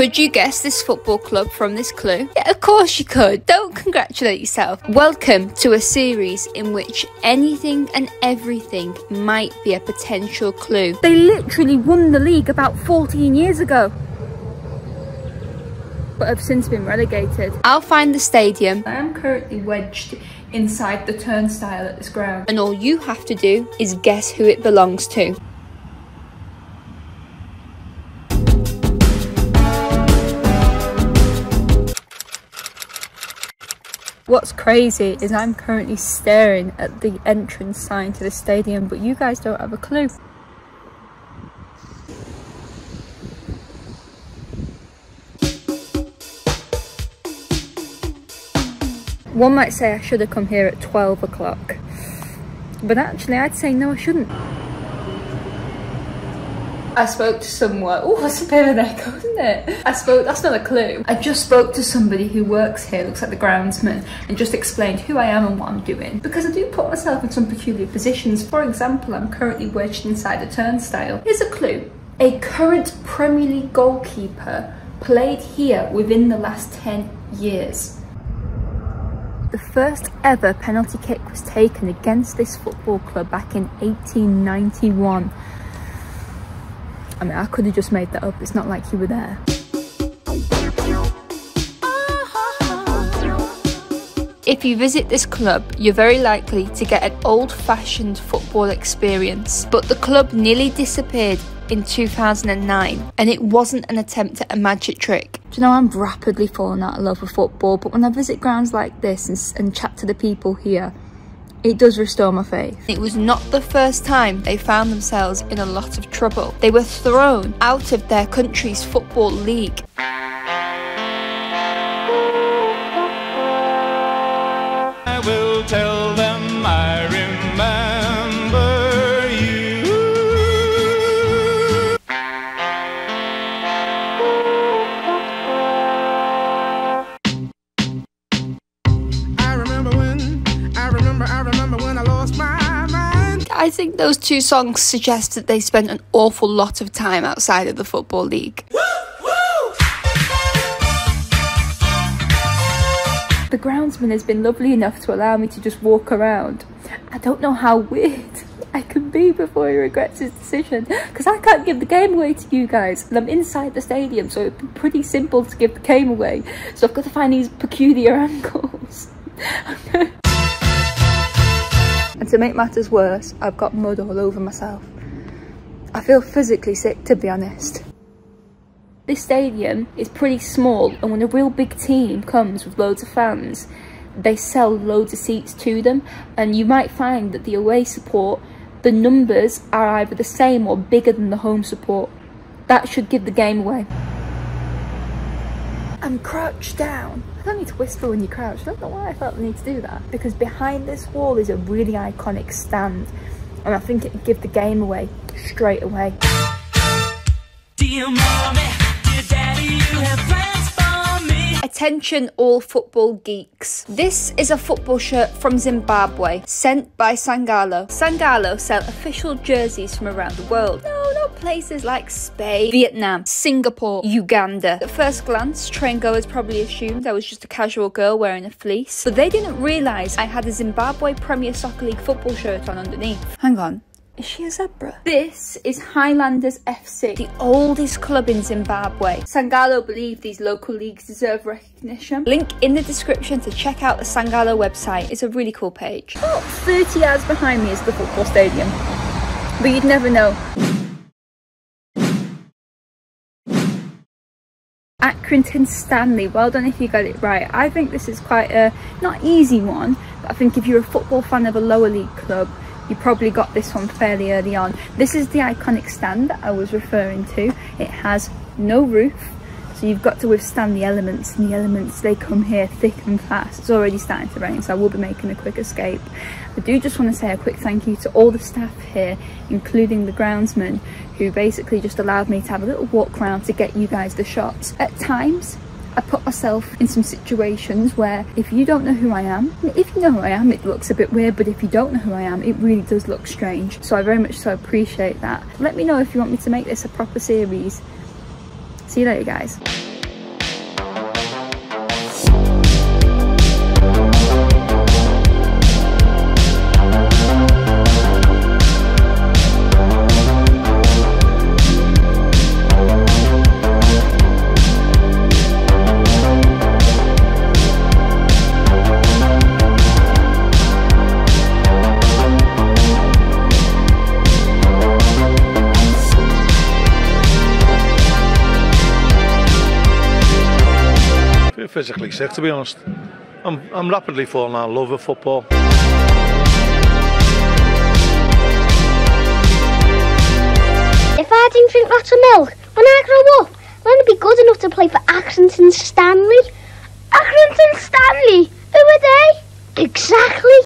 Could you guess this football club from this clue? Yeah, of course you could. Don't congratulate yourself. Welcome to a series in which anything and everything might be a potential clue. They literally won the league about 14 years ago but have since been relegated. I'll find the stadium. I am currently wedged inside the turnstile at this ground and all you have to do is guess who it belongs to. What's crazy is I'm currently staring at the entrance sign to the stadium, but you guys don't have a clue. One might say I should have come here at 12 o'clock, but actually I'd say no I shouldn't. I spoke to someone. Oh, that's a bit of an echo, isn't it? I spoke, that's not a clue. I just spoke to somebody who works here, looks like the groundsman, and just explained who I am and what I'm doing. Because I do put myself in some peculiar positions. For example, I'm currently wedged inside a turnstile. Here's a clue. A current Premier League goalkeeper played here within the last 10 years. The first ever penalty kick was taken against this football club back in 1891. I mean, I could have just made that up. It's not like you were there. If you visit this club, you're very likely to get an old-fashioned football experience. But the club nearly disappeared in 2009 and it wasn't an attempt at a magic trick. Do you know, I'm rapidly falling out of love with football, but when I visit grounds like this and, and chat to the people here, it does restore my faith. It was not the first time they found themselves in a lot of trouble. They were thrown out of their country's football league. I think those two songs suggest that they spent an awful lot of time outside of the Football League. The groundsman has been lovely enough to allow me to just walk around. I don't know how weird I can be before he regrets his decision because I can't give the game away to you guys and I'm inside the stadium so it'd be pretty simple to give the game away so I've got to find these peculiar angles. and to make matters worse I've got mud all over myself. I feel physically sick to be honest. This stadium is pretty small and when a real big team comes with loads of fans, they sell loads of seats to them and you might find that the away support, the numbers are either the same or bigger than the home support. That should give the game away. I'm crouched down. I don't need to whisper when you crouch. I don't know why I felt the need to do that. Because behind this wall is a really iconic stand and I think it would give the game away straight away. Dear mommy. Attention all football geeks. This is a football shirt from Zimbabwe, sent by Sangalo. Sangalo sell official jerseys from around the world. No, no places like Spain, Vietnam, Singapore, Uganda. At first glance, train goers probably assumed I was just a casual girl wearing a fleece, but they didn't realise I had a Zimbabwe Premier Soccer League football shirt on underneath. Hang on, is she a zebra? This is Highlanders FC, the oldest club in Zimbabwe. Sangalo believe these local leagues deserve recognition. Link in the description to check out the Sangalo website. It's a really cool page. About 30 yards behind me is the football stadium. But you'd never know. Accrington Stanley, well done if you got it right. I think this is quite a, not easy one, but I think if you're a football fan of a lower league club, you probably got this one fairly early on. This is the iconic stand that I was referring to. It has no roof, so you've got to withstand the elements, and the elements, they come here thick and fast. It's already starting to rain, so I will be making a quick escape. I do just want to say a quick thank you to all the staff here, including the groundsman, who basically just allowed me to have a little walk around to get you guys the shots. At times, I put myself in some situations where if you don't know who I am, if you know who I am, it looks a bit weird, but if you don't know who I am, it really does look strange. So I very much so appreciate that. Let me know if you want me to make this a proper series. See you later, guys. quite physically sick, to be honest. I'm, I'm rapidly falling out of love with football. If I didn't drink lots of milk when I grow up, I'm going to be good enough to play for Accrington Stanley. Accrington Stanley? Who are they? Exactly.